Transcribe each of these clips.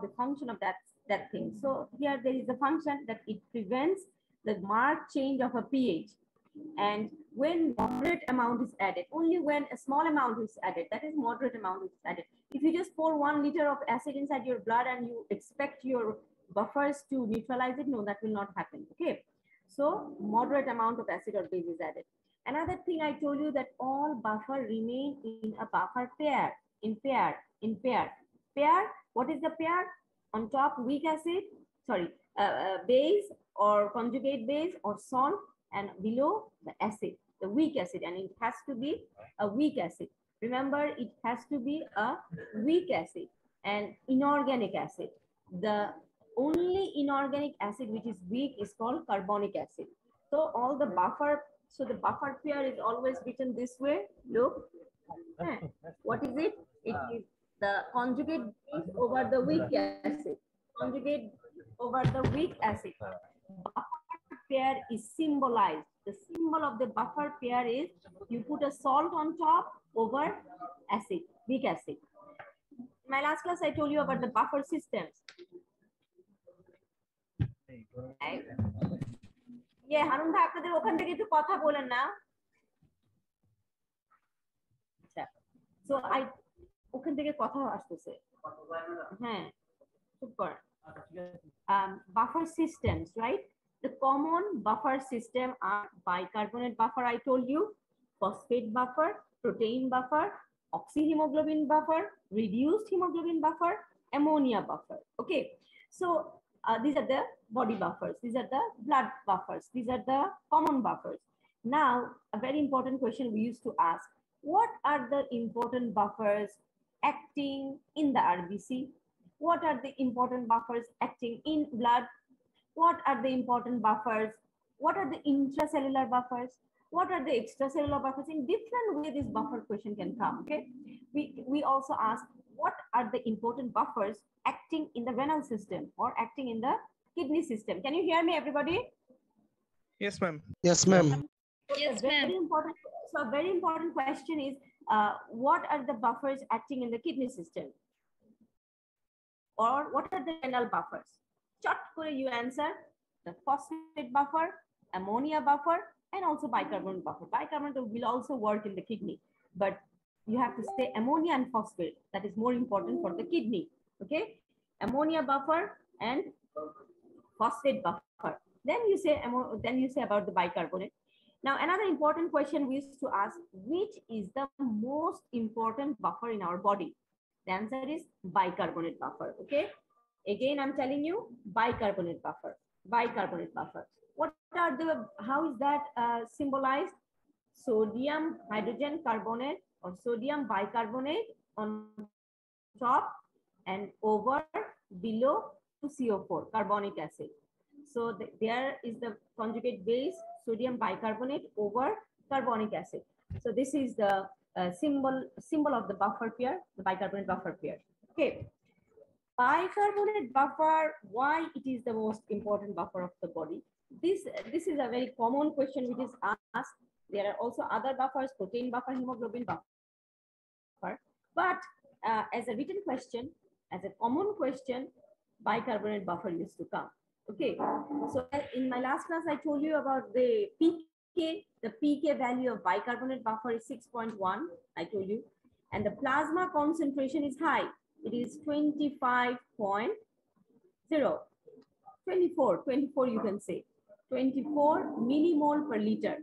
the function of that, that thing. So here there is a function that it prevents the marked change of a pH. And when moderate amount is added, only when a small amount is added, that is moderate amount is added. If you just pour one liter of acid inside your blood and you expect your buffers to neutralize it, no, that will not happen, okay? So moderate amount of acid or base is added. Another thing I told you that all buffer remain in a buffer pair, in pair, in pair. Pair, what is the pair? On top, weak acid, sorry, uh, uh, base or conjugate base or salt and below the acid, the weak acid, and it has to be a weak acid. Remember, it has to be a weak acid and inorganic acid. The only inorganic acid which is weak is called carbonic acid. So all the buffer, so the buffer pair is always written this way. Look, what is it? It is the conjugate base over the weak acid. Conjugate over the weak acid. Buffer pair is symbolized. The symbol of the buffer pair is you put a salt on top over acid, weak acid. My last class, I told you about the buffer systems. ইয়ে হারুন ভাই আপনাদের ওখান থেকে একটু কথা বলেন না আচ্ছা সো আই ওখান থেকে কথা আসতেছে হ্যাঁ super um, buffer systems right the common buffer system are bicarbonate buffer i told you phosphate buffer protein buffer oxyhemoglobin buffer reduced hemoglobin buffer ammonia buffer okay so uh, these are the body buffers. These are the blood buffers. These are the common buffers. Now, a very important question we used to ask, what are the important buffers acting in the RBC? What are the important buffers acting in blood? What are the important buffers? What are the intracellular buffers? What are the extracellular buffers? In different way, this buffer question can come, okay? We, we also ask, what are the important buffers acting in the renal system or acting in the kidney system. Can you hear me, everybody? Yes, ma'am. Yes, ma'am. Yes, ma'am. So a very important question is, uh, what are the buffers acting in the kidney system? Or what are the renal buffers? Chot kore you answer the phosphate buffer, ammonia buffer, and also bicarbonate buffer. Bicarbonate will also work in the kidney, but you have to say ammonia and phosphate. That is more important for the kidney. Okay, ammonia buffer and phosphate buffer. Then you say then you say about the bicarbonate. Now another important question we used to ask: Which is the most important buffer in our body? The answer is bicarbonate buffer. Okay. Again, I'm telling you bicarbonate buffer. Bicarbonate buffer. What are the? How is that uh, symbolized? Sodium hydrogen carbonate or sodium bicarbonate on top and over below to CO4, carbonic acid. So the, there is the conjugate base, sodium bicarbonate over carbonic acid. So this is the uh, symbol, symbol of the buffer pair, the bicarbonate buffer pair. Okay. Bicarbonate buffer, why it is the most important buffer of the body? This, this is a very common question which is asked. There are also other buffers, protein buffer, hemoglobin buffer. But uh, as a written question, as a common question, bicarbonate buffer used to come. Okay, so in my last class, I told you about the pK. The pK value of bicarbonate buffer is 6.1, I told you. And the plasma concentration is high. It is 25.0, 24, 24 you can say. 24 millimole per liter.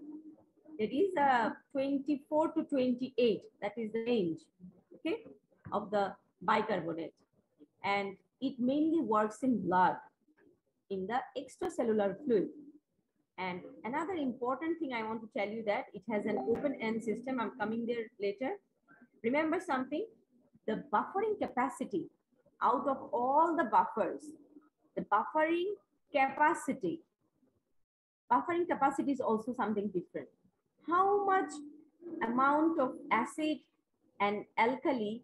It is uh, 24 to 28. That is the range, okay, of the bicarbonate and it mainly works in blood, in the extracellular fluid. And another important thing I want to tell you that it has an open end system. I'm coming there later. Remember something, the buffering capacity out of all the buffers, the buffering capacity, buffering capacity is also something different. How much amount of acid and alkali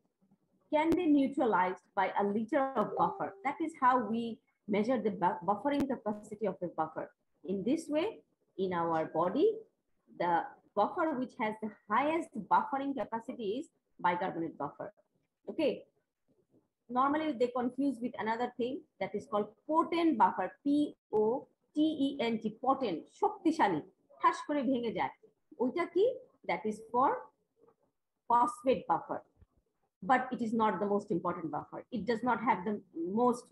can be neutralized by a liter of buffer. That is how we measure the buffering capacity of the buffer. In this way, in our body, the buffer which has the highest buffering capacity is bicarbonate buffer. Okay. Normally they confuse with another thing that is called potent buffer, P-O-T-E-N-T, potent, shoktishali, hash kore bhenge jay. Ki, that is for phosphate buffer. But it is not the most important buffer. It does not have the most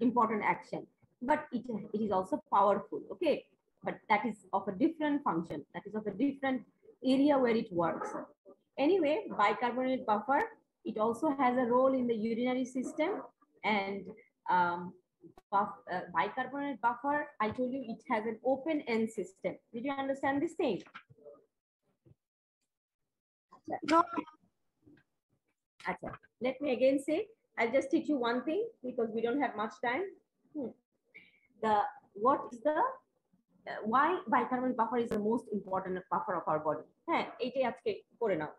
important action, but it, it is also powerful, okay? But that is of a different function. That is of a different area where it works. Anyway, bicarbonate buffer it also has a role in the urinary system and um, buff, uh, bicarbonate buffer, I told you it has an open end system. Did you understand this thing? No. Achha. Let me again say, I'll just teach you one thing because we don't have much time. Hmm. The what is the uh, why bicarbonate buffer is the most important buffer of our body? হ্যাঁ এইটাই আজকে করে নাও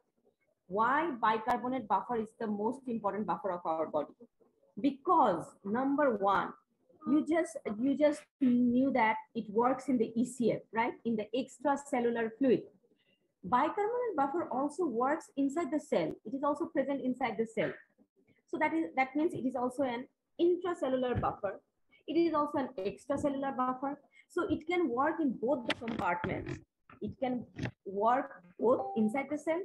why bicarbonate buffer is the most important buffer of our body because number one you just you just knew that it works in the ecf right in the extracellular fluid bicarbonate buffer also works inside the cell it is also present inside the cell so that is that means it is also an intracellular buffer it is also an extracellular buffer so it can work in both the compartments it can work both inside the cell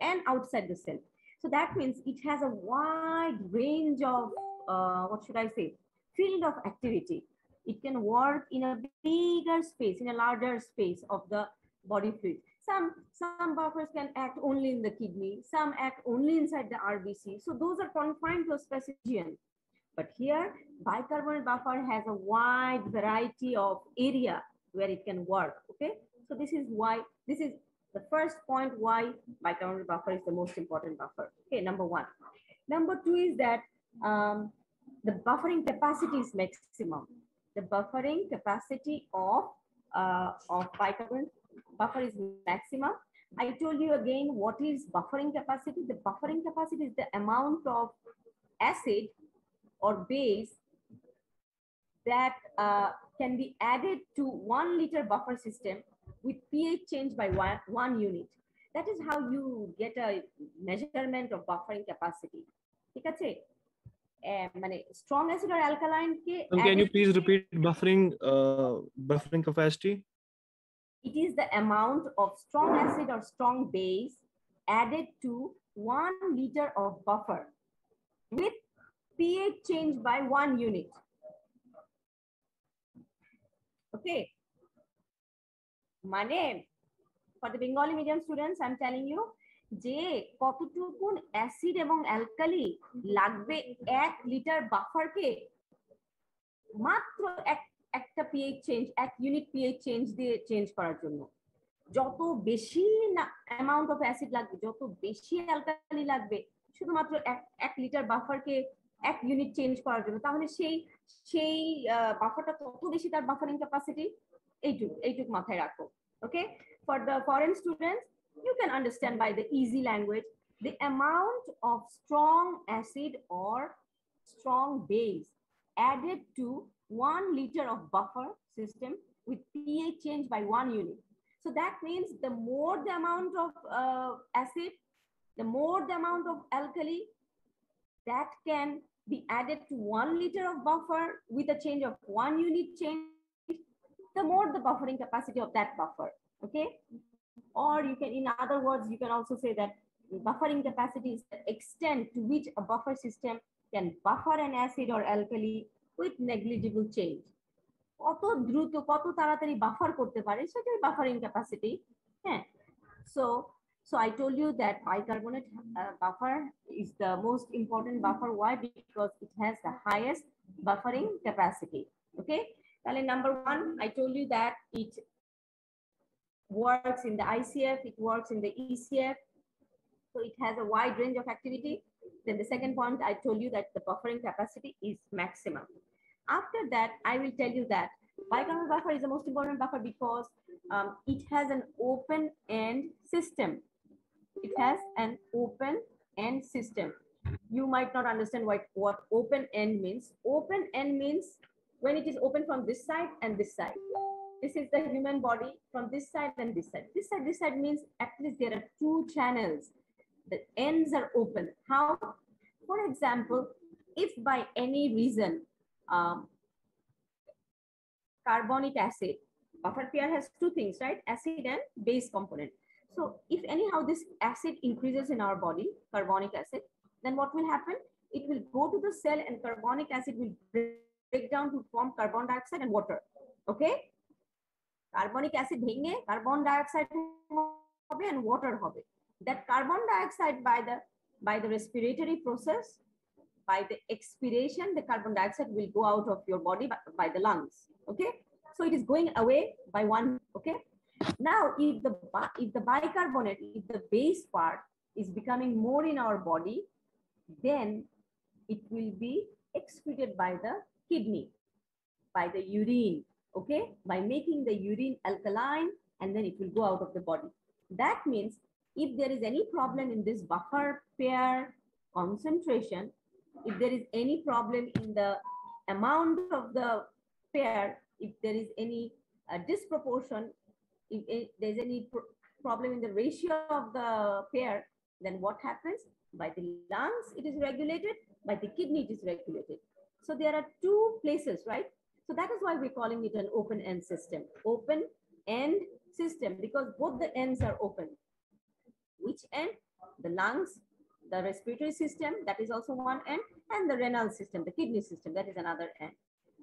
and outside the cell. So that means it has a wide range of, uh, what should I say, field of activity. It can work in a bigger space, in a larger space of the body fluid. Some, some buffers can act only in the kidney, some act only inside the RBC. So those are confined to a specific region. But here, bicarbonate buffer has a wide variety of area where it can work, okay? So this is why, this is the first point why bicarbonate buffer is the most important buffer. Okay, number one. Number two is that um, the buffering capacity is maximum. The buffering capacity of, uh, of bicarbonate buffer is maximum. I told you again, what is buffering capacity? The buffering capacity is the amount of acid or base that uh, can be added to one liter buffer system with pH change by one, one unit. That is how you get a measurement of buffering capacity. ঠিক আছে মানে strong acid or alkaline K can you please repeat buffering uh, buffering capacity it is the amount of strong acid or strong base added to one liter of buffer with pH change by one unit. Okay, মানে for the Bengali medium students I am telling you যে কতটুকুন acid এবং alkali লাগবে এক litre বাফারকে মাত্র এক একটা pH change এক unit pH change দিয়ে চেঞ্জ করার জন্য। যত বেশি অ্যামাউন্ট অফ অ্যাসিড লাগবে, যত বেশি অ্যালকালি লাগবে, শুধুমাত্র এক এক লিটার বাফারকে এক ইউনিট চেঞ্জ করার জন্য, তাহলে সেই সেই বাফারটা কত বেশি তার বাফারিং ক্যাপাসিটি এইটুক এইটুক মাথায় রাখো okay for the foreign students, you can understand by the easy language, the amount of strong acid or strong base added to one liter of buffer system with pH change by one unit. So that means the more the amount of uh, acid, the more the amount of alkali that can be added to one liter of buffer with a change of one unit change the more the buffering capacity of that buffer, okay? Or you can, in other words, you can also say that buffering capacity is the extent to which a buffer system can buffer an acid or alkali with negligible change. কত দ্রুত কত তাড়াতাড়ি buffer করতে পারে সেটাই buffering capacity হ্যাঁ so so i told you that bicarbonate uh, buffer is the most important buffer why because it has the highest buffering capacity okay Tale number one, I told you that it works in the ICF, it works in the ECF. So it has a wide range of activity. Then the second point, I told you that the buffering capacity is maximum. After that, I will tell you that bicarbonate buffer is the most important buffer because um, it has an open end system. It has an open end system. You might not understand what, what open end means. Open end means when it is open from this side and this side. This is the human body from this side and this side. This side, this side means at least there are two channels The ends are open. How? For example, if by any reason um, carbonic acid, buffer pair has two things, right? Acid and base component. So if anyhow this acid increases in our body, carbonic acid, then what will happen? It will go to the cell and carbonic acid will break down to form carbon dioxide and water. Okay? Carbonic acid ভেঙে carbon dioxide হবে and water হবে. that carbon dioxide by the by the respiratory process, by the expiration, the carbon dioxide will go out of your body by, by the lungs. Okay? So it is going away by one. Okay? Now, if the if the bicarbonate, if the base part is becoming more in our body, then it will be excreted by the kidney, by the urine, okay? By making the urine alkaline and then it will go out of the body. That means if there is any problem in this buffer pair concentration, if there is any problem in the amount of the pair, if there is any uh, disproportion, if, there's any pro problem in the ratio of the pair, then what happens? By the lungs, it is regulated. By the kidney, it is regulated. So there are two places, right? So that is why we're calling it an open end system. Open end system because both the ends are open which end? The lungs, the respiratory system, that is also one end, and the renal system, the kidney system, that is another end.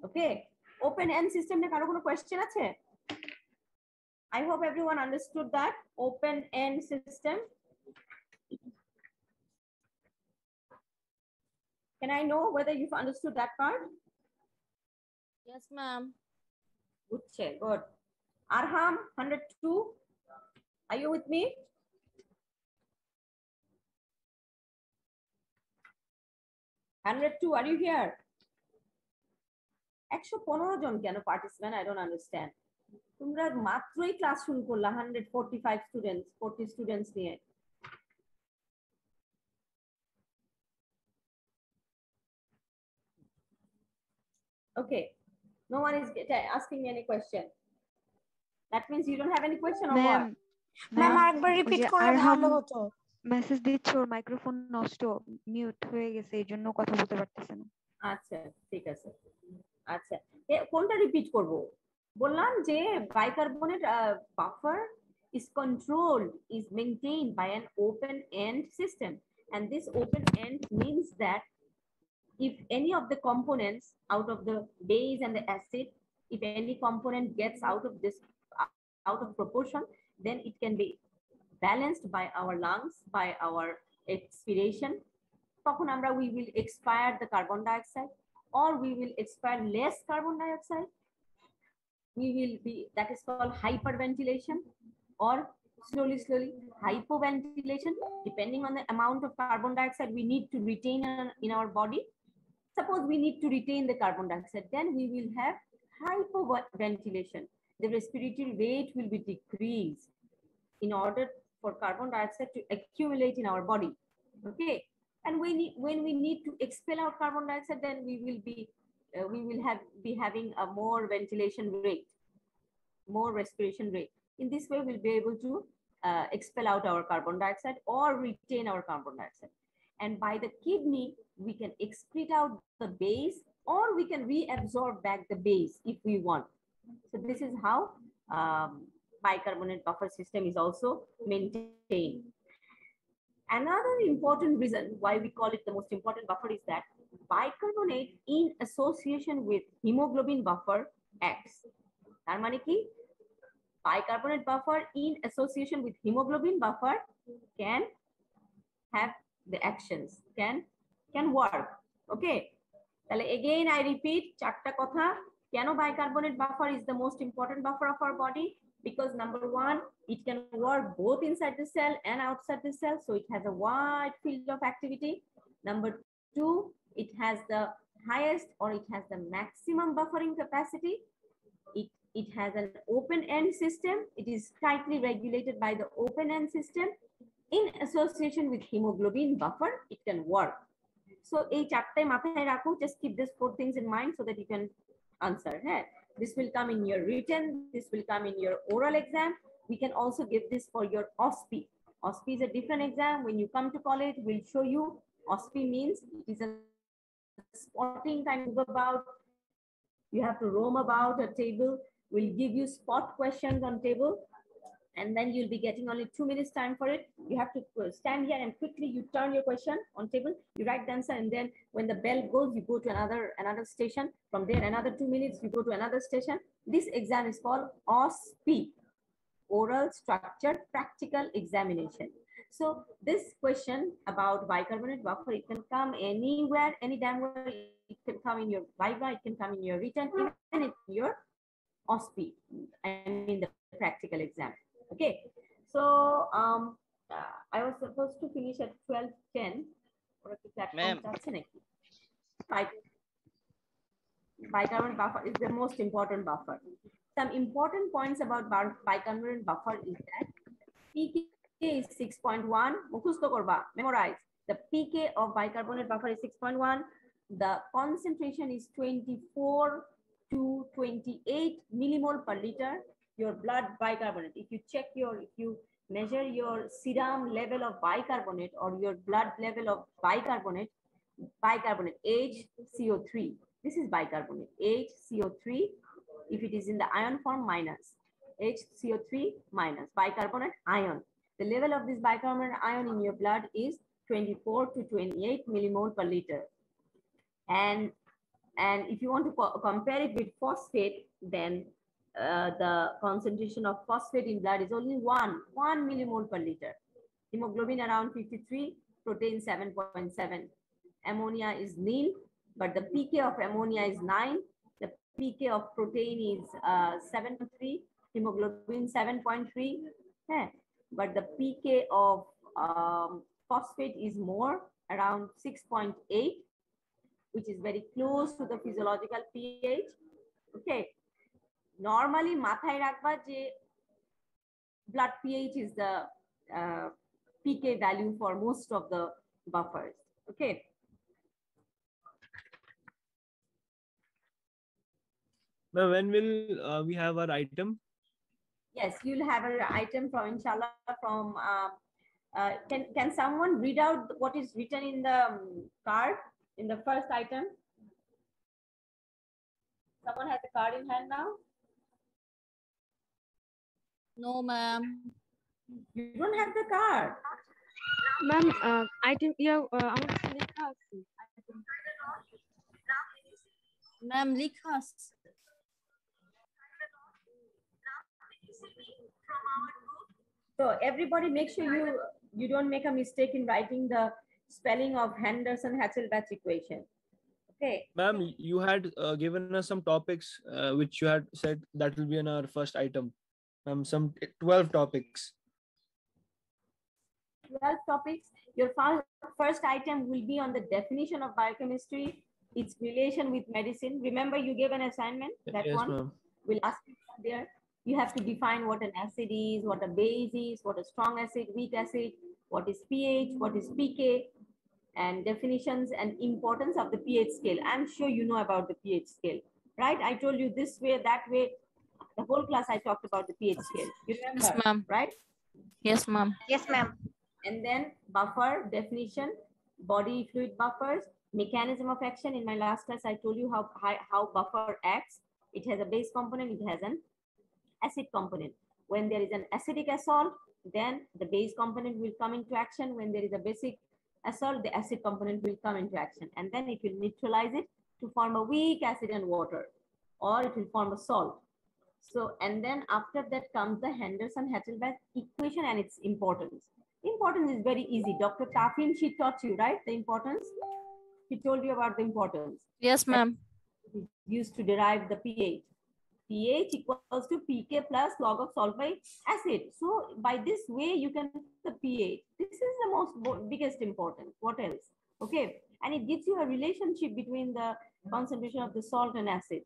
Okay, open end system, question I hope everyone understood that open end system. Can I know whether you've understood that part? Yes, ma'am. Good, good. Arham 102, are you with me? Hundred two, are you here? একশো পনেরো জন কেন participant I don't understand তোমরা মাত্রই class শুরু করলা hundred forty five students forty students নিয়ে Okay, no one is get- asking me any question. That means you don't have any question or what? Ma'am ma'am ma'am আরেকবার ওই repeat যে করলে আরহাম ভালো হতো মেসেজ দিচ্ছে ওর মাইক্রোফোন নষ্ট মিউট হয়ে গেছে এই জন্য কথা বলতে পারতেছে না আচ্ছা ঠিক আছে আচ্ছা এ, কোনটা রিপিট করব বললাম যে bicarbonate buffer is controlled is maintained by an open end system and this open end means that if any of the components out of the base and the acid if any component gets out of this out of proportion then it can be balanced by our lungs by our expiration তখন আমরা we will expire the carbon dioxide or we will expire less carbon dioxide we will be that is called hyperventilation or slowly slowly hypoventilation depending on the amount of carbon dioxide we need to retain in- in our body suppose we need to retain the carbon dioxide then we will have hypoventilation the respiratory rate will be decreased in order for carbon dioxide to accumulate in our body okay? And when when we need to expel our carbon dioxide then we will be uh, we will have be having a more ventilation rate more respiration rate. In this way we'll be able to uh, expel out our carbon dioxide or retain our carbon dioxide. And by the kidney we can excrete out the base or we can reabsorb back the base if we want. So this is how um, bicarbonate buffer system is also maintained Another important reason why we call it the most important buffer is that bicarbonate in association with hemoglobin buffer acts. তার মানে কি bicarbonate buffer in association with hemoglobin buffer can have the actions, can can work. Okay. তাহলে again I repeat চারটা কথা কেন bicarbonate buffer is the most important buffer of our body because number one, it can work both inside the cell and outside the cell. So it has a wide field of activity. Number two, it has the highest or it has the maximum buffering capacity. It, it has an open end system. It is tightly regulated by the open end system. In association with hemoglobin buffer, it can work. So এই চারটায় মাথায় রাখো, just keep these four things in mind so that you can answer. হ্যাঁ this will come in your written, this will come in your oral exam. We can also give this for your OSPE. OSPE is a different exam. When you come to college, we'll show you. OSPE means it is a spotting kind of about. You have to roam about a table. We'll give you spot questions on table and then you'll be getting only two minutes time for it. You have to uh, stand here and quickly you turn your question on table, you write the answer, and then when the bell goes, you go to another another station. From there, another two minutes, you go to another station. This exam is called OSPE, Oral Structured Practical Examination. So this question about bicarbonate buffer, it can come anywhere, any damn where. It can come in your Viva, it can come in your written, even in your OSPE, I mean the practical exam. Okay, so um, uh, I was supposed to finish at 12.10. Ma'am. Bicarbonate buffer is the most important buffer. Some important points about bar- bicarbonate buffer is that pK is 6.1. মুখস্থ করবা, memorize. The pK of bicarbonate buffer is 6.1. The concentration is 24 to 28 millimole per liter your blood bicarbonate. If you check your, if you measure your serum level of bicarbonate or your blood level of bicarbonate, bicarbonate HCO3. This is bicarbonate HCO3. If it is in the ion form, minus HCO3 minus bicarbonate ion. The level of this bicarbonate ion in your blood is 24 to 28 millimole per liter. And, and if you want to co compare it with phosphate, then uh, the concentration of phosphate in blood is only one, one millimole per liter. Hemoglobin around 53, protein 7.7. Ammonia is nil, but the pK of ammonia is 9. The pK of protein is uh, 7.3, hemoglobin 7.3. Yeah. But the pK of um, phosphate is more, around 6.8, which is very close to the physiological pH. Okay, normally মাথায় রাখবা যে blood pH is the uh, pK value for most of the buffers. Okay. Now, when will uh, we have our item? Yes, you'll have an item from inshallah from. Uh, uh, can can someone read out what is written in the um, card in the first item? Someone has a card in hand now. No, ma'am. You don't have the card. Ma'am, uh, I think yeah, uh, I want to. Ma'am, lick us. So everybody make sure you you don't make a mistake in writing the spelling of Henderson-Hasselbalch equation. Okay. Ma'am, you had uh, given us some topics uh, which you had said that will be in our first item. Ma'am, some 12 topics. 12 topics. Your fir- first item will be on the definition of biochemistry, its relation with medicine. Remember, you gave an assignment, that yes, one. We'll ask you there. You have to define what an acid is, what a base is, what a strong acid, weak acid, what is pH, what is pK, and definitions and importance of the pH scale. I'm sure you know about the pH scale, right? I told you this way, that way. The whole class I talked about the pH scale. You remember, Yes, ma'am. right? Yes, ma'am. Yes, ma'am. And then buffer definition, body fluid buffers, mechanism of action. In my last class, I told you how, how, how buffer acts. It has a base component, it has an acid component. When there is an acidic assault, then the base component will come into action. When there is a basic assault, the acid component will come into action. And then it will neutralize it to form a weak acid and water, or it will form a salt. So, and then after that comes the Henderson-Hasselbalch equation and its importance. Importance is very easy. Dr. Tafin, she taught you, right? The importance. She told you about the importance. Yes, ma'am. Used to derive the pH. pH equals to pK plus log of salt acid. So by this way, you can the pH. This is the most biggest importance. What else? Okay. And it gives you a relationship between the concentration of the salt and acid.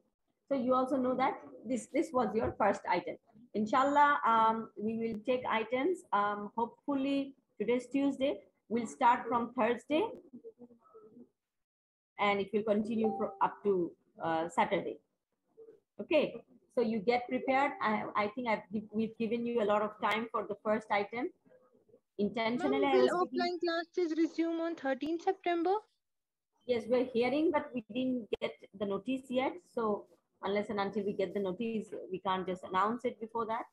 So you also know that this, this was your first item. Inshallah, um, we will take items. Um, hopefully today's Tuesday. We'll start from Thursday and it will continue up to uh, Saturday. Okay, so you get prepared. I, I think I've we've given you a lot of time for the first item. Intentionally, Ma'am, will offline classes resume on 13 September? Yes, we're hearing, but we didn't get the notice yet. So unless and until we get the notice, we can't just announce it before that.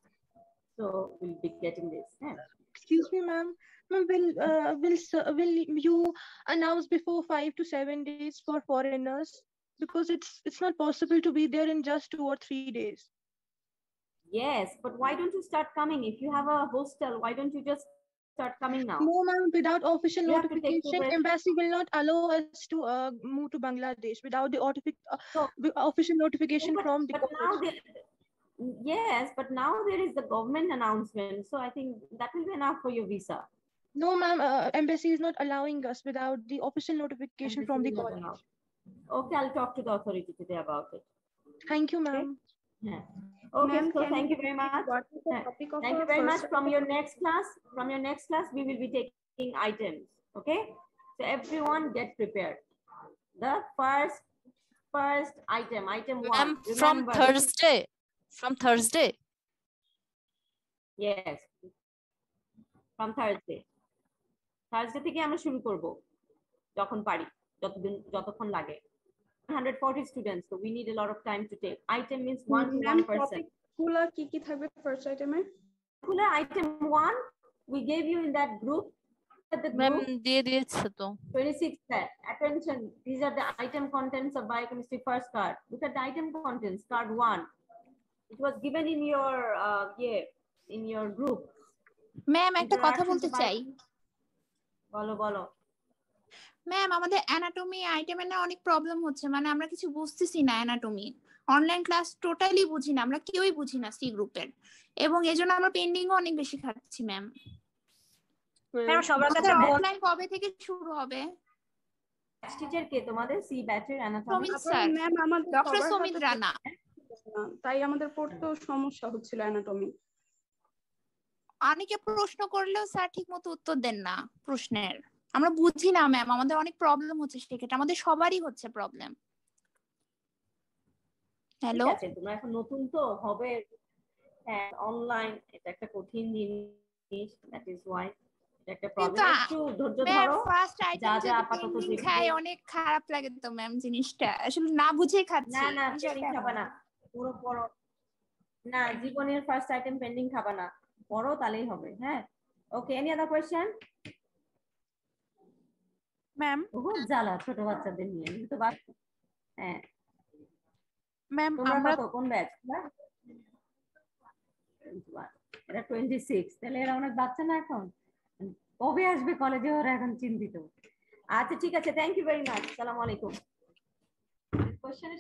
So we'll be getting this. yeah. Excuse me, ma'am. Ma'am, will uh, will will you announce before five to seven days for foreigners? Because it's it's not possible to be there in just two or three days. Yes, but why don't you start coming? If you have a hostel, why don't you just start coming now? No, ma'am. Without official You have to take notification, embassy will not allow us to uh, move to Bangladesh without the uh, So- official notification but, from the but now there, yes, but now there is the government announcement. So I think that will be enough for your visa. No, ma'am. Uh, embassy is not allowing us without the official notification from the Embassy will not college. Okay, I'll talk to the authority today about it. Thank you, ma'am. Yeah. Okay, Ma'am, so can thank you you very repeat much. What is the Yeah. topic of Thank you our very much. first From your next class, from your next class, we will be taking items. Okay. So everyone get prepared. The first, first item, item one. Ma'am, from remember- Thursday. From Thursday. Yes. From Thursday. Thursday থেকে আমরা শুরু করব যখন পারি যতদিন যতক্ষণ লাগে 140 students so we need a lot of time to take item means one to one person গুলা কি কি থাকবে ফার্স্ট আইটেমে Kula, item one we gave you in that group at the ma'am group দিয়ে দিয়েছে তো 26 set. Attention, these are the item contents of biochemistry first card. Look at the item contents, card one. It was given in your, uh, yeah, in your group. Ma'am একটা কথা Introduction বলতে to চাই bio- বলো বলো ma'am আমাদের anatomy আইটেমে না অনেক প্রবলেম হচ্ছে। মানে আমরা কিছু বুঝতেছি না অ্যানাটমি অনলাইন ক্লাস টোটালি বুঝি না। আমরা কেউই বুঝি না সি গ্রুপের এবং এজন্য আমরা পেন্ডিংও অনেক বেশি খাচ্ছি ম্যাম ম্যাম সবার কাছে অফলাইন কবে থেকে শুরু হবে? টিচার কে? তোমাদের সি ব্যাচের অ্যানাটমি স্যার ম্যাম আমার ডক্টর সমিত রানা তাই আমাদের পড়তেও সমস্যা হচ্ছিল অ্যানাটমি অনেকে প্রশ্ন করলেও স্যার ঠিক মতো উত্তর দেন না প্রশ্নের। আমরা বুঝি না ম্যাম আমাদের অনেক প্রবলেম হচ্ছে সেক্ষেত্রে। আমাদের সবারই হচ্ছে প্রবলেম হ্যালো তোমরা এখন নতুন তো হবে। হ্যাঁ অনলাইন এটা একটা কঠিন জিনিস দ্যাট ইজ ওয়াই একটা প্রবলেম একটু ধৈর্য ধরো। ফার্স্ট আইটেম যা আপাতত খাই অনেক খারাপ লাগে তো ম্যাম জিনিসটা। আসলে না খাচ্ছি না না বিষয়টা পেন্ডিং খাবা না। পুরো পড়ো। না জীবনের ফার্স্ট আইটেম পেন্ডিং খাবা না। পড়ো তাহলেই হবে হ্যাঁ? Okay any other question ma'am বহুত জ্বালা ছোট বাচ্চাদের নিয়ে। কিন্তু হ্যাঁ। ম্যাম আমরা কোন ব্যাচ এরা টোয়েন্টি সিক্স তাহলে এরা অনেক বাচ্চা না এখন? কবে আসবে কলেজে ওরা এখন চিন্তিত। আচ্ছা ঠিক আছে থ্যাংক ইউ ভেরি মাচ সালাম আলাইকুম। কোশ্চেন